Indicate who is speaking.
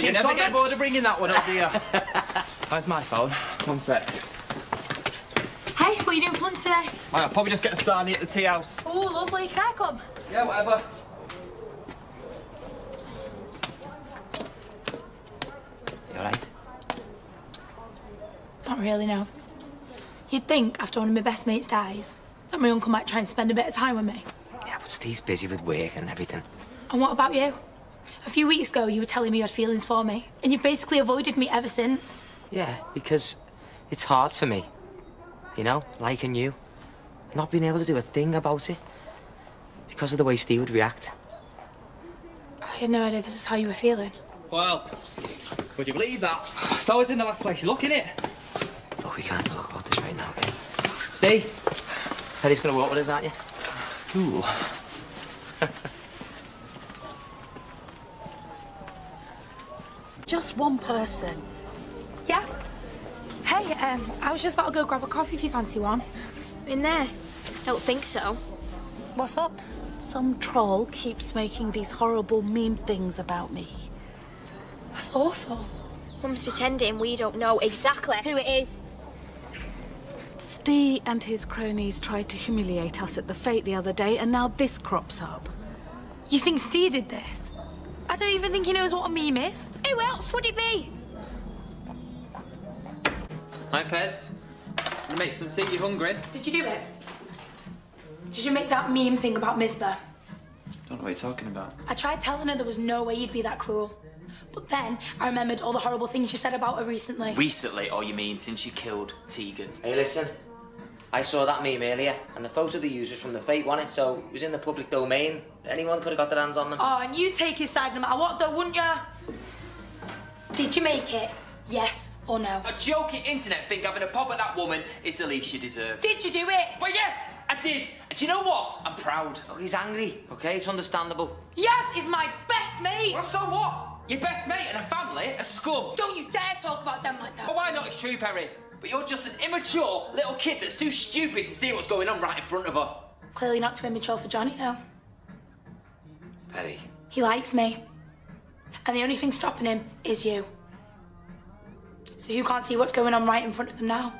Speaker 1: you
Speaker 2: gin
Speaker 1: never get bored of bringing that one up, do you? Where's my phone? One sec.
Speaker 3: Hey, what are you doing for lunch today?
Speaker 1: I'll probably just get a sarnie at the tea house.
Speaker 3: Oh, lovely. Can I come?
Speaker 1: Yeah, whatever.
Speaker 2: You alright?
Speaker 3: Not really, no. You'd think after one of my best mates dies that my uncle might try and spend a bit of time with me.
Speaker 2: Yeah, but Ste's busy with work and everything.
Speaker 3: And what about you? A few weeks ago, you were telling me you had feelings for me, and you've basically avoided me ever since.
Speaker 2: Yeah, because it's hard for me. You know, liking you. Not being able to do a thing about it. Because of the way Ste would react.
Speaker 3: I had no idea this is how you were feeling.
Speaker 1: Well, would you believe that? So it's in the last place you look, innit?
Speaker 2: Look, we can't talk about this right now, okay? Ste, Teddy's gonna walk with us, aren't you?
Speaker 1: Cool.
Speaker 4: Just one person.
Speaker 3: Yes? Hey, um, I was just about to go grab a coffee if you fancy one.
Speaker 5: In there? I Don't think so.
Speaker 3: What's up?
Speaker 4: Some troll keeps making these horrible meme things about me.
Speaker 3: That's awful.
Speaker 5: Mum's pretending we don't know exactly who it is.
Speaker 4: Ste and his cronies tried to humiliate us at the fete the other day, and now this crops up.
Speaker 3: You think Ste did this? I don't even think he knows what a meme is.
Speaker 5: Who else would it be?
Speaker 1: Hi, Pez. Wanna make some tea? You hungry?
Speaker 3: Did you do it? Did you make that meme thing about Misbah?
Speaker 1: Don't know what you're talking about.
Speaker 3: I tried telling her there was no way you'd be that cruel. But then I remembered all the horrible things you said about her recently.
Speaker 6: Recently, or you mean since you killed Tegan?
Speaker 2: Hey, listen. I saw that meme earlier, and the photo they used was from the fake one, it? So it was in the public domain. Anyone could have got their hands on them.
Speaker 3: Oh, and you take his side no matter what, though, wouldn't you? Did you make it? Yes or no?
Speaker 6: A joking internet think having a pop at that woman is the least you deserve.
Speaker 3: Did you do it?
Speaker 6: Well, yes, I did. And do you know what? I'm proud.
Speaker 2: Oh, he's angry, okay? It's understandable.
Speaker 3: Yes, is my best mate.
Speaker 6: Well, so what? Your best mate and a family are scum.
Speaker 3: Don't you dare talk about them like that.
Speaker 6: Well, why not? It's true, Peri. But you're just an immature little kid that's too stupid to see what's going on right in front of her.
Speaker 3: Clearly not too immature for Johnny, though.
Speaker 2: Peri.
Speaker 3: He likes me. And the only thing stopping him is you. So you can't see what's going on right in front of them now.